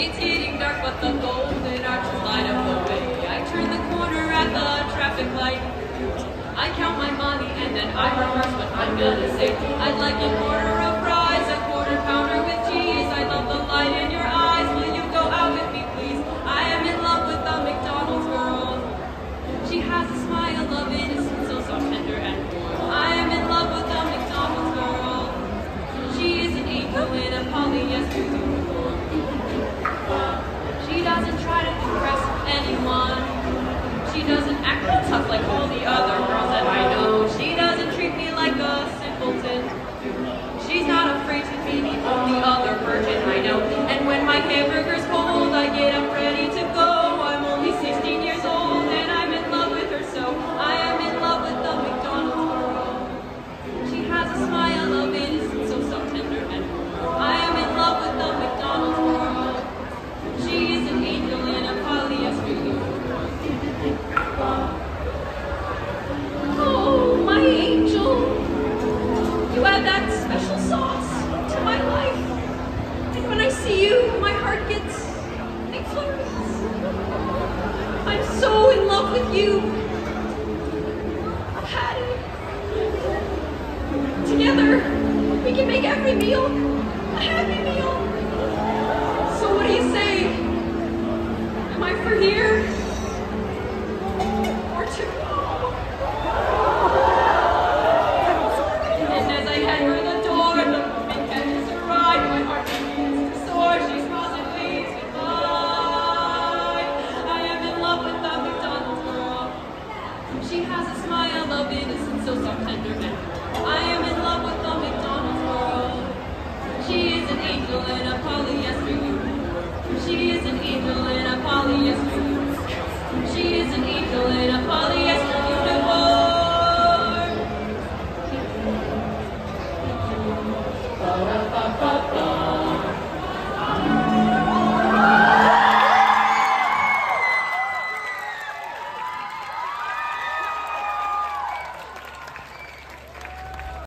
It's getting dark, but the golden arches light up the way. I turn the corner at the traffic light. I count my money and then I rehearse what I'm gonna say. I'd like a quarter of fries, a quarter pounder with cheese. I love the light in your eyes. Will you go out with me, please? I am in love with the McDonald's girl. She has a smile of innocence, so soft, tender, and warm. I am in love with the McDonald's girl. She is an angel in a polyester smile of innocence, so soft, tender, and warm. I am in love with the McDonald's girl. She is an angel in a polyester uniform. Oh, my angel. You add that special sauce to my life. And when I see you, my heart gets McFlurries. I'm so in love with you. every meal a happy meal. So what do you say? Am I for here? Or to go? And as I the door, the heart. She smiles and goodbye. I am in love with girl. She has a smile of innocence, so soft, tender, and angel and a polyester. She is an angel and a polyester.